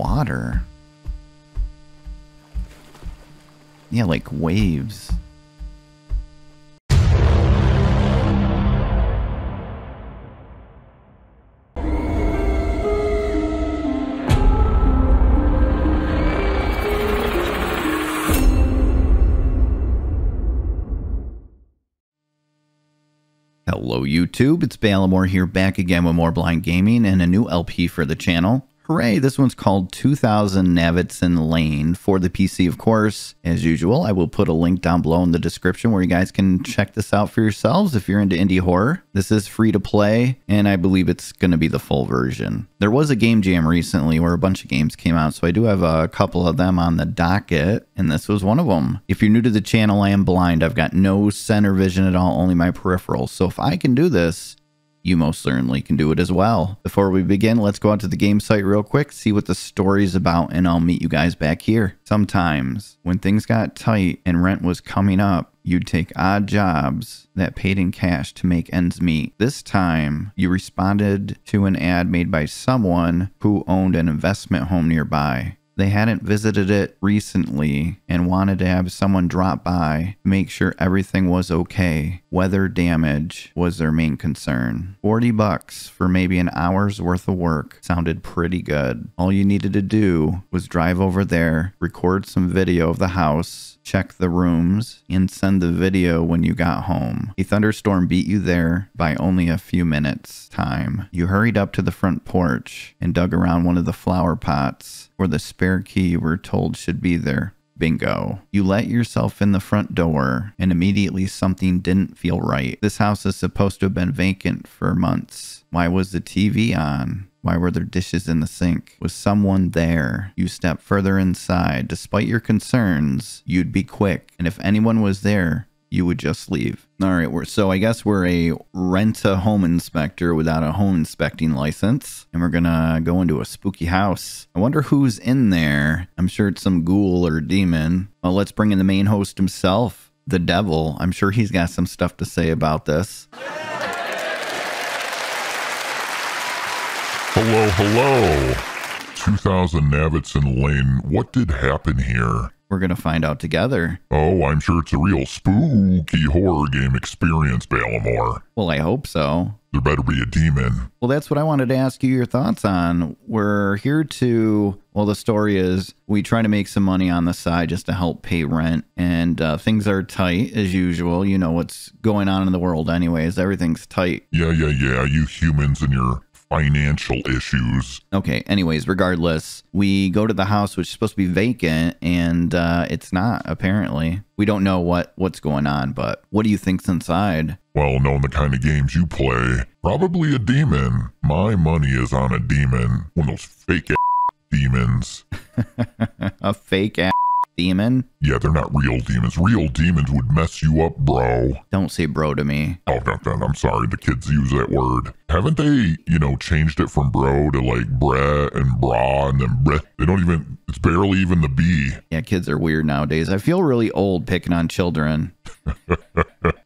water. Yeah, like waves. Hello YouTube, it's Balimore here back again with more Blind Gaming and a new LP for the channel. Hooray, this one's called 2000 Navidson Lane for the PC, of course. As usual, I will put a link down below in the description where you guys can check this out for yourselves if you're into indie horror. This is free to play, and I believe it's going to be the full version. There was a game jam recently where a bunch of games came out, so I do have a couple of them on the docket, and this was one of them. If you're new to the channel, I am blind. I've got no center vision at all, only my peripherals. So if I can do this, you most certainly can do it as well. Before we begin, let's go out to the game site real quick, see what the story's about, and I'll meet you guys back here. Sometimes, when things got tight and rent was coming up, you'd take odd jobs that paid in cash to make ends meet. This time, you responded to an ad made by someone who owned an investment home nearby. They hadn't visited it recently and wanted to have someone drop by make sure everything was okay. Weather damage was their main concern. 40 bucks for maybe an hour's worth of work sounded pretty good. All you needed to do was drive over there, record some video of the house, check the rooms, and send the video when you got home. A thunderstorm beat you there by only a few minutes' time. You hurried up to the front porch and dug around one of the flower pots where the spare key you were told should be there. Bingo. You let yourself in the front door, and immediately something didn't feel right. This house is supposed to have been vacant for months. Why was the TV on? Why were there dishes in the sink? Was someone there? You step further inside. Despite your concerns, you'd be quick. And if anyone was there, you would just leave. All right, we're, so I guess we're a rent a home inspector without a home inspecting license, and we're gonna go into a spooky house. I wonder who's in there. I'm sure it's some ghoul or demon. Well, let's bring in the main host himself, the devil. I'm sure he's got some stuff to say about this. Hello, hello. 2000 Navidson Lane. What did happen here? We're gonna find out together. Oh, I'm sure it's a real spooky horror game experience, Balimore. Well, I hope so. There better be a demon. Well, that's what I wanted to ask you your thoughts on. We're here to, well, the story is we try to make some money on the side just to help pay rent, and uh, things are tight as usual. You know what's going on in the world, anyways. Everything's tight. Yeah, yeah, yeah. You humans and your financial issues. Okay, anyways, regardless, we go to the house, which is supposed to be vacant, and uh, it's not, apparently. We don't know what, what's going on, but what do you think's inside? Well, knowing the kind of games you play, probably a demon. My money is on a demon. One of those fake demons. a fake ass demon? Yeah, they're not real demons. Real demons would mess you up, bro. Don't say bro to me. Oh, no, no, I'm sorry. The kids use that word. Haven't they, you know, changed it from bro to like bre and bra and then bre? They don't even, it's barely even the B. Yeah, kids are weird nowadays. I feel really old picking on children.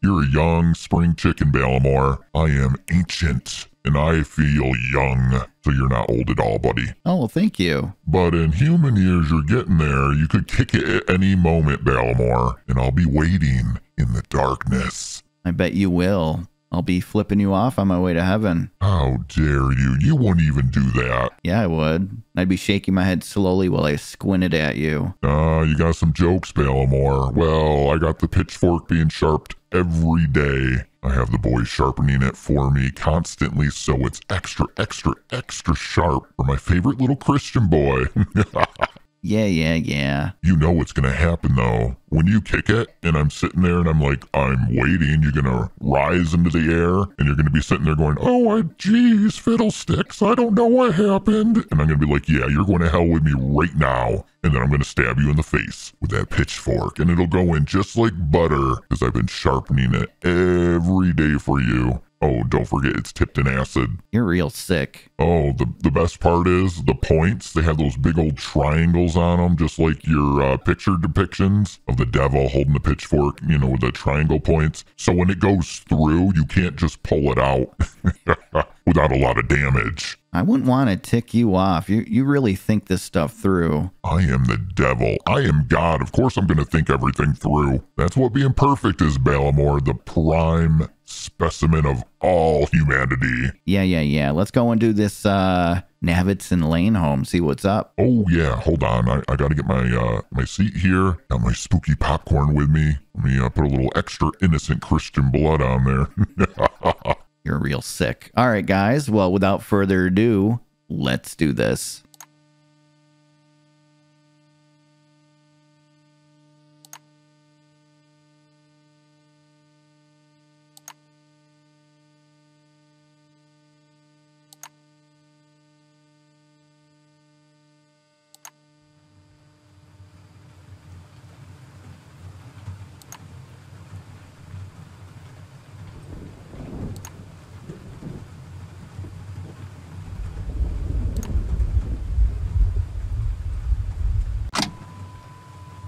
You're a young spring chicken, Balimore. I am ancient and I feel young. So you're not old at all, buddy. Oh, well, thank you. But in human years, you're getting there. You could kick it at any moment, Balimore, and I'll be waiting in the darkness. I bet you will. I'll be flipping you off on my way to heaven. How dare you? You wouldn't even do that. Yeah, I would. I'd be shaking my head slowly while I squinted at you. Ah, uh, you got some jokes, Balimore. Well, I got the pitchfork being sharpened every day. I have the boys sharpening it for me constantly, so it's extra, extra, extra sharp for my favorite little Christian boy. Yeah, yeah, yeah. You know what's going to happen though. When you kick it and I'm sitting there and I'm like, I'm waiting, you're going to rise into the air and you're going to be sitting there going, oh, I, geez, fiddlesticks, I don't know what happened. And I'm going to be like, yeah, you're going to hell with me right now. And then I'm going to stab you in the face with that pitchfork and it'll go in just like butter because I've been sharpening it every day for you. Oh, don't forget it's tipped in acid. You're real sick. Oh, the, the best part is the points. They have those big old triangles on them, just like your uh, picture depictions of the devil holding the pitchfork, you know, with the triangle points. So when it goes through, you can't just pull it out without a lot of damage. I wouldn't want to tick you off. You you really think this stuff through. I am the devil. I am God. Of course I'm going to think everything through. That's what being perfect is, Balimore, the prime specimen of all humanity. Yeah, yeah, yeah. Let's go and do this uh Navidson Lane home, see what's up. Oh yeah, hold on. I, I got to get my uh my seat here. Got my spooky popcorn with me. Let me uh, put a little extra innocent Christian blood on there. You're real sick. All right, guys. Well, without further ado, let's do this.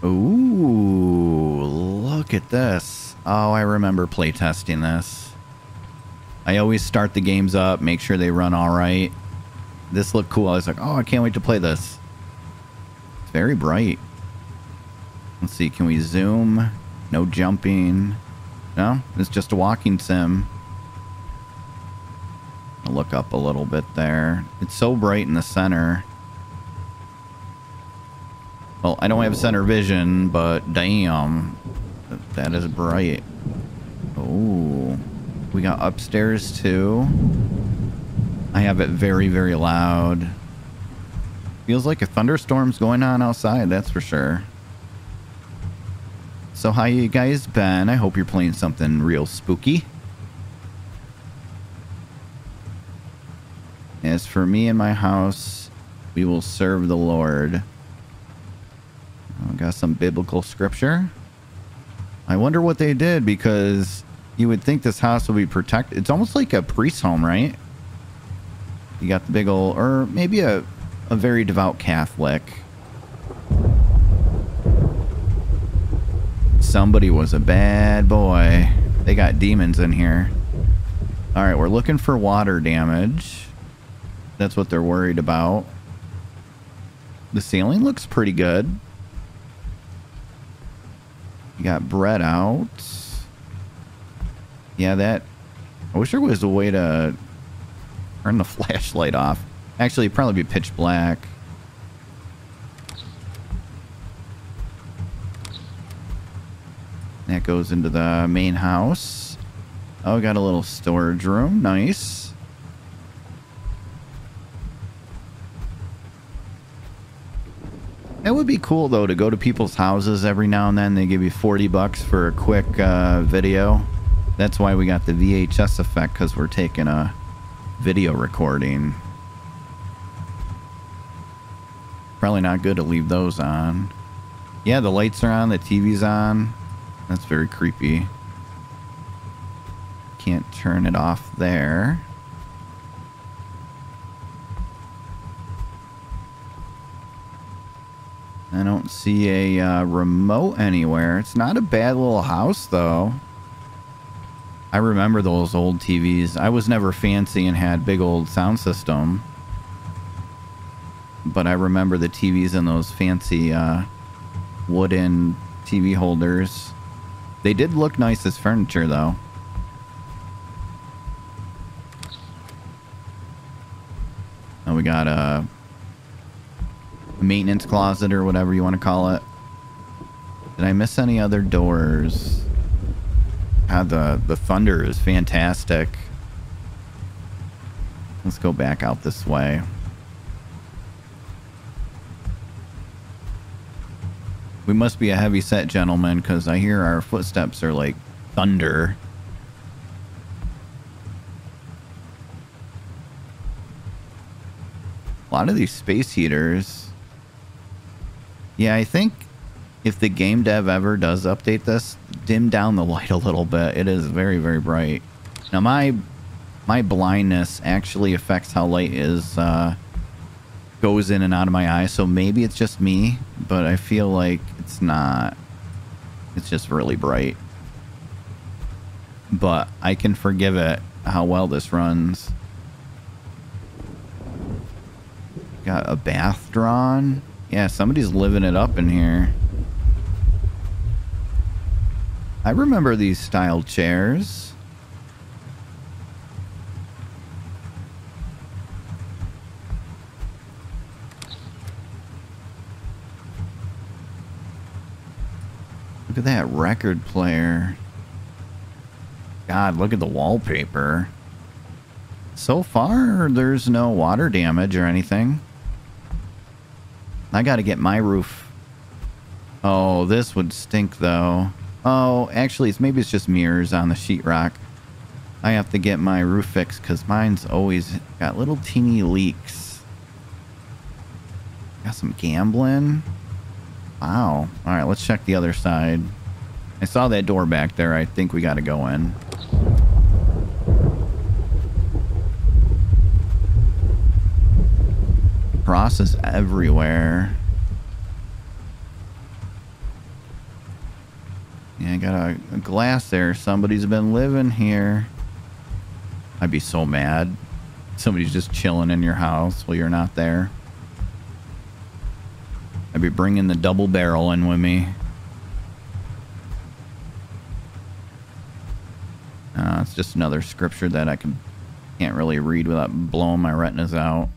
Ooh, look this. Oh, I remember playtesting this. I always start the games up, make sure they run all right. This looked cool. I was like, oh, I can't wait to play this. It's very bright. Let's see, can we zoom? No jumping. No, it's just a walking sim. I'll look up a little bit there. It's so bright in the center. Well, I don't have center vision, but damn, that is bright. Oh, we got upstairs too. I have it very, very loud. Feels like a thunderstorm's going on outside, that's for sure. So how you guys been? I hope you're playing something real spooky. As for me and my house, we will serve the Lord. Got some biblical scripture. I wonder what they did because you would think this house would be protected. It's almost like a priest's home, right? You got the big old, or maybe a, a very devout Catholic. Somebody was a bad boy. They got demons in here. All right, we're looking for water damage. That's what they're worried about. The ceiling looks pretty good. You got bread out. Yeah, that... I wish there was a way to turn the flashlight off. Actually, probably be pitch black. That goes into the main house. Oh, got a little storage room. Nice. It would be cool though to go to people's houses every now and then. They give you 40 bucks for a quick uh, video. That's why we got the VHS effect because we're taking a video recording. Probably not good to leave those on. Yeah, the lights are on, the TV's on. That's very creepy. Can't turn it off there. I don't see a uh, remote anywhere. It's not a bad little house, though. I remember those old TVs. I was never fancy and had big old sound system. But I remember the TVs in those fancy uh, wooden TV holders. They did look nice as furniture, though. And we got a maintenance closet or whatever you want to call it. Did I miss any other doors? God, the, the thunder is fantastic. Let's go back out this way. We must be a heavy set gentleman because I hear our footsteps are like thunder. A lot of these space heaters yeah, I think if the game dev ever does update this, dim down the light a little bit. It is very, very bright. Now, my my blindness actually affects how light is uh, goes in and out of my eyes. So maybe it's just me, but I feel like it's not. It's just really bright. But I can forgive it how well this runs. Got a bath drawn. Yeah, somebody's living it up in here. I remember these style chairs. Look at that record player. God, look at the wallpaper. So far, there's no water damage or anything. I gotta get my roof. Oh, this would stink though. Oh, actually, it's, maybe it's just mirrors on the sheetrock. I have to get my roof fixed because mine's always got little teeny leaks. Got some gambling. Wow. All right, let's check the other side. I saw that door back there. I think we got to go in. Cross is everywhere. Yeah, I got a, a glass there. Somebody's been living here. I'd be so mad. Somebody's just chilling in your house while you're not there. I'd be bringing the double barrel in with me. Uh, it's just another scripture that I can can't really read without blowing my retinas out.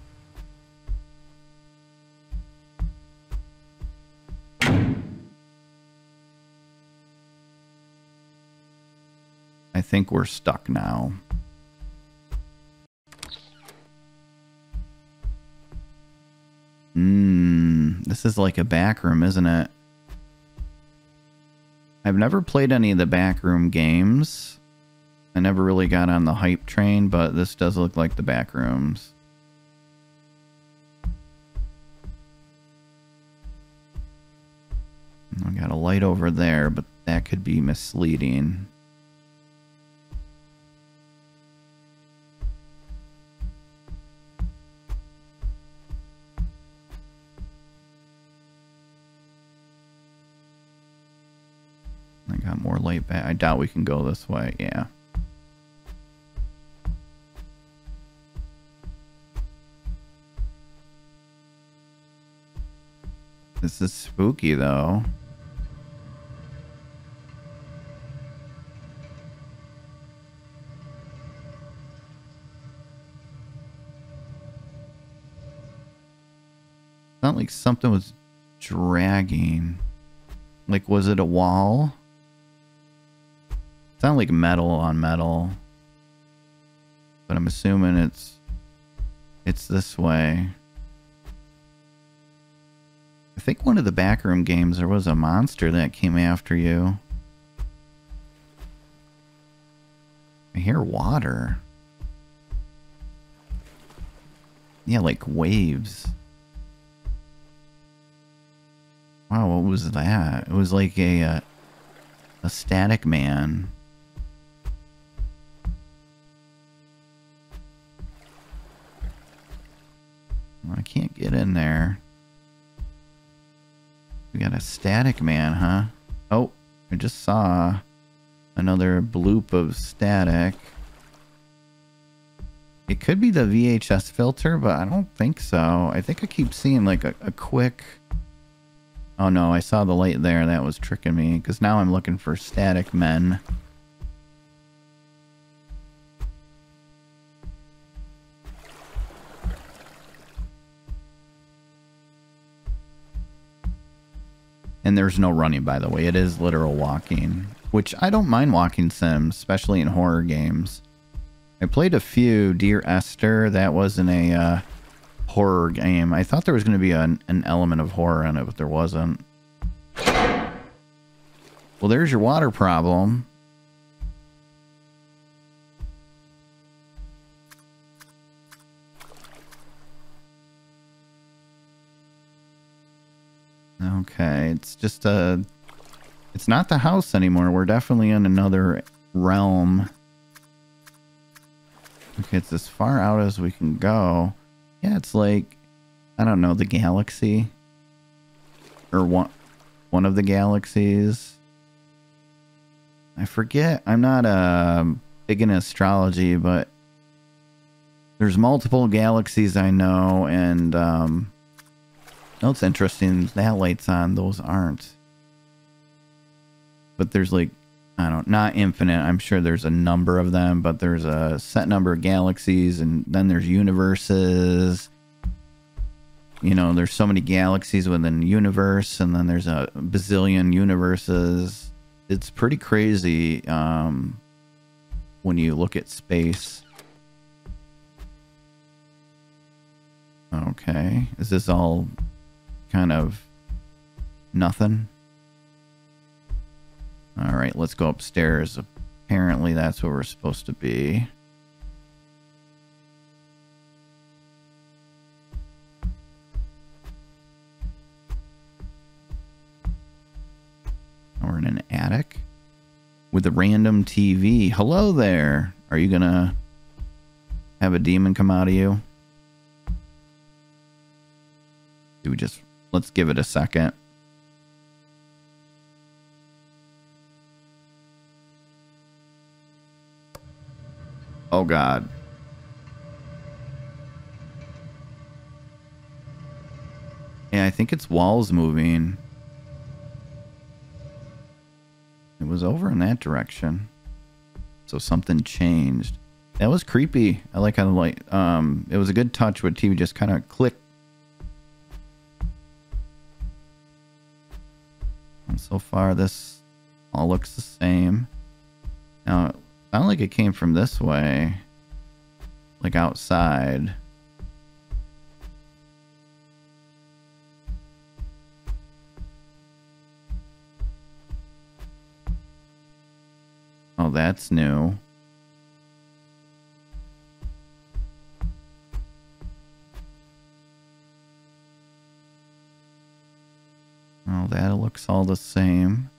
I think we're stuck now. Hmm, this is like a back room, isn't it? I've never played any of the backroom games. I never really got on the hype train, but this does look like the back rooms. I got a light over there, but that could be misleading. Got more light back. I doubt we can go this way. Yeah. This is spooky though. Not like something was dragging. Like, was it a wall? Sound like metal on metal. But I'm assuming it's it's this way. I think one of the backroom games there was a monster that came after you. I hear water. Yeah, like waves. Wow, what was that? It was like a uh, a static man. I can't get in there. We got a static man, huh? Oh, I just saw another bloop of static. It could be the VHS filter, but I don't think so. I think I keep seeing like a, a quick... Oh no, I saw the light there. That was tricking me. Because now I'm looking for static men. And there's no running, by the way. It is literal walking. Which I don't mind walking sims, especially in horror games. I played a few. Dear Esther, that wasn't a uh, horror game. I thought there was going to be an, an element of horror in it, but there wasn't. Well, there's your water problem. Okay, it's just a... It's not the house anymore. We're definitely in another realm. Okay, it's as far out as we can go. Yeah, it's like, I don't know, the galaxy. Or one, one of the galaxies. I forget. I'm not uh, big in astrology, but There's multiple galaxies I know, and um, it's interesting. That light's on; those aren't. But there's like, I don't, not infinite. I'm sure there's a number of them, but there's a set number of galaxies, and then there's universes. You know, there's so many galaxies within universe, and then there's a bazillion universes. It's pretty crazy um, when you look at space. Okay. Is this all kind of nothing? All right, let's go upstairs. Apparently that's where we're supposed to be. Oh, we're in an attic with a random TV. Hello there. Are you going to have a demon come out of you? Do we just let's give it a second. Oh god. Yeah, I think its walls moving. It was over in that direction. So something changed. That was creepy. I like how the light um it was a good touch where TV just kind of clicked And so far, this all looks the same. Now, it sounded like it came from this way, like outside. Oh, that's new. Oh, that looks all the same.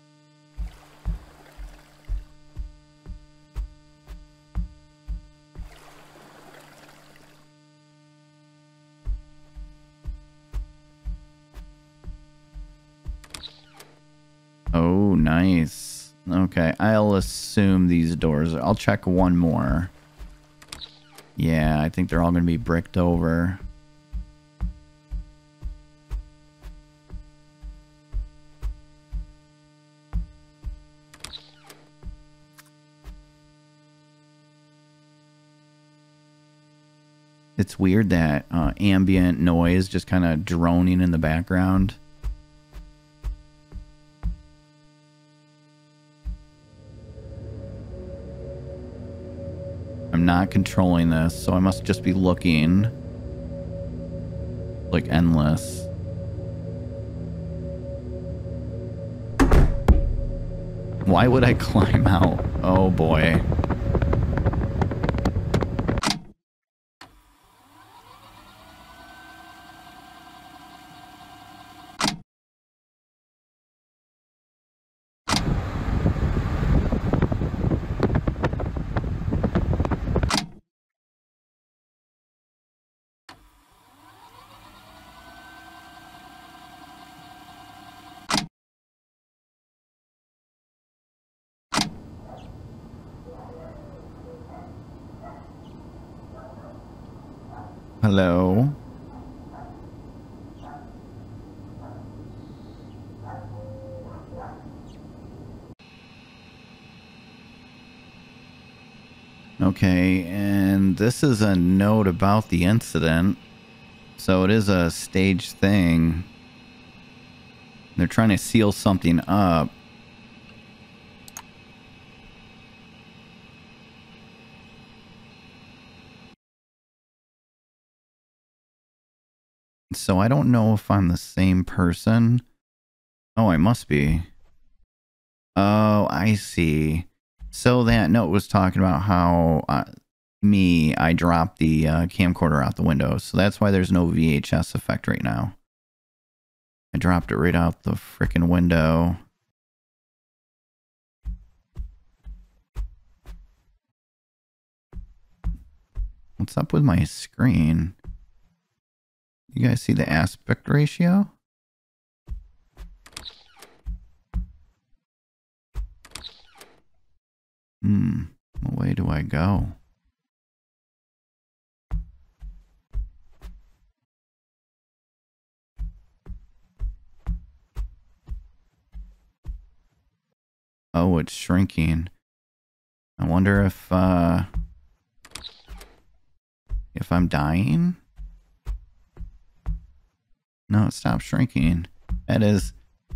Oh, nice. Okay, I'll assume these doors... I'll check one more. Yeah, I think they're all going to be bricked over. It's weird that uh, ambient noise just kind of droning in the background. I'm not controlling this, so I must just be looking like endless. Why would I climb out? Oh boy. Hello. Okay, and this is a note about the incident. So it is a staged thing. They're trying to seal something up. So I don't know if I'm the same person. Oh, I must be. Oh, I see. So that note was talking about how uh, me, I dropped the uh, camcorder out the window. So that's why there's no VHS effect right now. I dropped it right out the freaking window. What's up with my screen? You guys see the aspect ratio? Hmm, what way do I go? Oh, it's shrinking. I wonder if, uh, if I'm dying? No, it stopped shrinking. That is,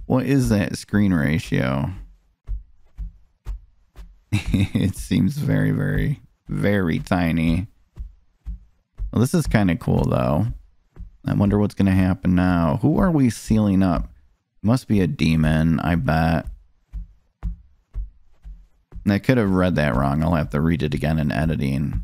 what is that screen ratio? it seems very, very, very tiny. Well, this is kind of cool, though. I wonder what's going to happen now. Who are we sealing up? Must be a demon, I bet. I could have read that wrong. I'll have to read it again in editing.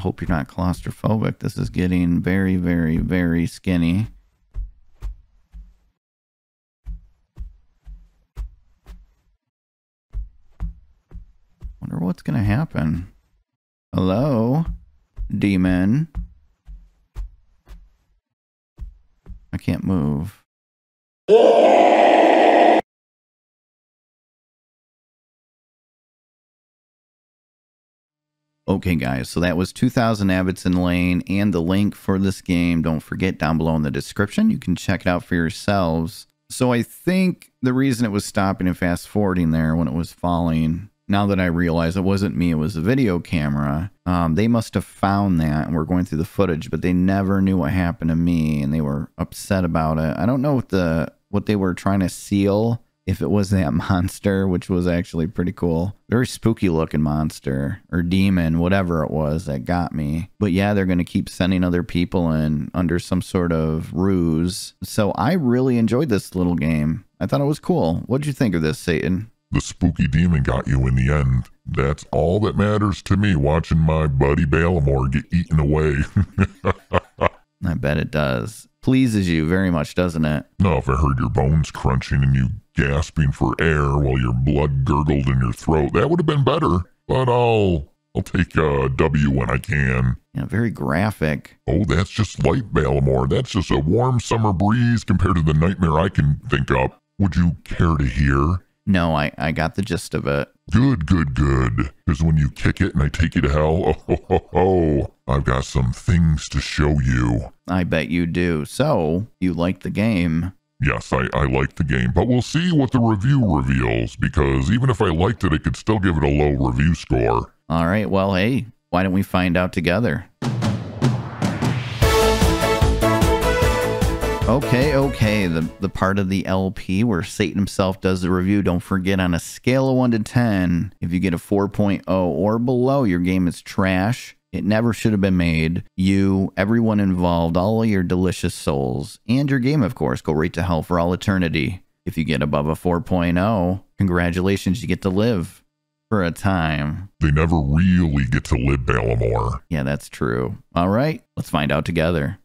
Hope you're not claustrophobic. This is getting very, very, very skinny. Wonder what's going to happen. Hello, demon. I can't move. Okay, guys, so that was 2000 Navidson Lane and the link for this game. Don't forget down below in the description. You can check it out for yourselves. So I think the reason it was stopping and fast forwarding there when it was falling, now that I realize it wasn't me, it was the video camera, um, they must have found that and were going through the footage, but they never knew what happened to me and they were upset about it. I don't know what the what they were trying to seal if it was that monster, which was actually pretty cool. Very spooky looking monster or demon, whatever it was that got me. But yeah, they're going to keep sending other people in under some sort of ruse. So I really enjoyed this little game. I thought it was cool. What'd you think of this, Satan? The spooky demon got you in the end. That's all that matters to me watching my buddy Balimore get eaten away. I bet it does. Pleases you very much, doesn't it? no, if I heard your bones crunching and you gasping for air while your blood gurgled in your throat, that would have been better. But I'll I'll take a W when I can. Yeah, very graphic. Oh, that's just light Balimore. That's just a warm summer breeze compared to the nightmare I can think up. Would you care to hear? No, I, I got the gist of it. Good, good, good. Because when you kick it and I take you to hell, oh, ho, ho, ho, I've got some things to show you. I bet you do. So, you like the game. Yes, I, I like the game, but we'll see what the review reveals, because even if I liked it, I could still give it a low review score. All right, well, hey, why don't we find out together? Okay, okay. The the part of the LP where Satan himself does the review. Don't forget on a scale of 1 to 10, if you get a 4.0 or below, your game is trash. It never should have been made. You, everyone involved, all of your delicious souls, and your game, of course, go right to hell for all eternity. If you get above a 4.0, congratulations, you get to live for a time. They never really get to live Balimore. Yeah, that's true. All right, let's find out together.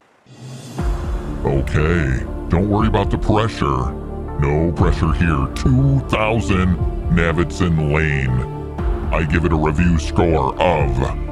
Okay, don't worry about the pressure. No pressure here. 2000 Navidson Lane. I give it a review score of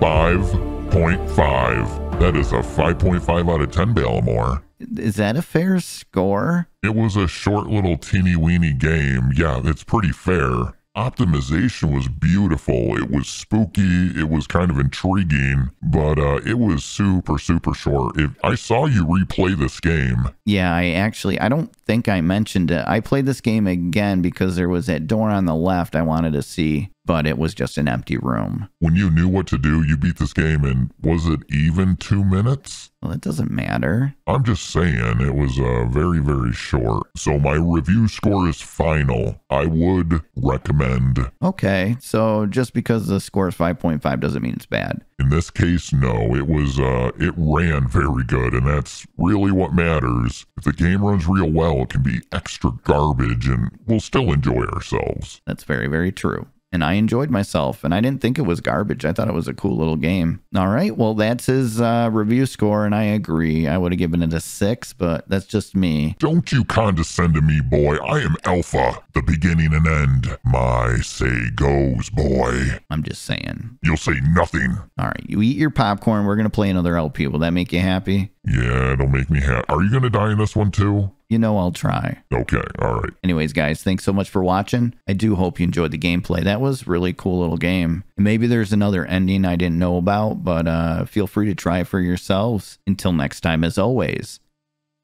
5.5. That is a 5.5 out of 10 Balimore. Is that a fair score? It was a short little teeny weeny game. Yeah, it's pretty fair. Optimization was beautiful. It was spooky. It was kind of intriguing, but uh, it was super, super short. If I saw you replay this game, Yeah, I actually, I don't think I mentioned it. I played this game again because there was that door on the left I wanted to see, but it was just an empty room. when you knew what to do, you beat this game in, was it even two minutes? Well, it doesn't matter. I'm just saying, it was uh, very, very short. So my review score is final. I would recommend. Okay, so just because the score is 5.5 doesn't mean it's bad. In this case, no. It was, uh, it ran very good, and that's really what matters. If the game runs real well, it can be extra garbage, and we'll still enjoy ourselves. That's very, very true. And I enjoyed myself, and I didn't think it was garbage. I thought it was a cool little game. All right, well, that's his uh, review score, and I agree. I would have given it a six, but that's just me. Don't you condescend to me, boy. I am Alpha, the beginning and end. My say goes, boy. I'm just saying. You'll say nothing. All right, you eat your popcorn. We're going to play another LP. Will that make you happy? Yeah, it'll make me happy. Are you going to die in this one too? You know I'll try. Okay, all right. Anyways, guys, thanks so much for watching. I do hope you enjoyed the gameplay. That was a really cool little game. Maybe there's another ending I didn't know about, but uh, feel free to try it for yourselves. Until next time, as always,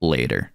later.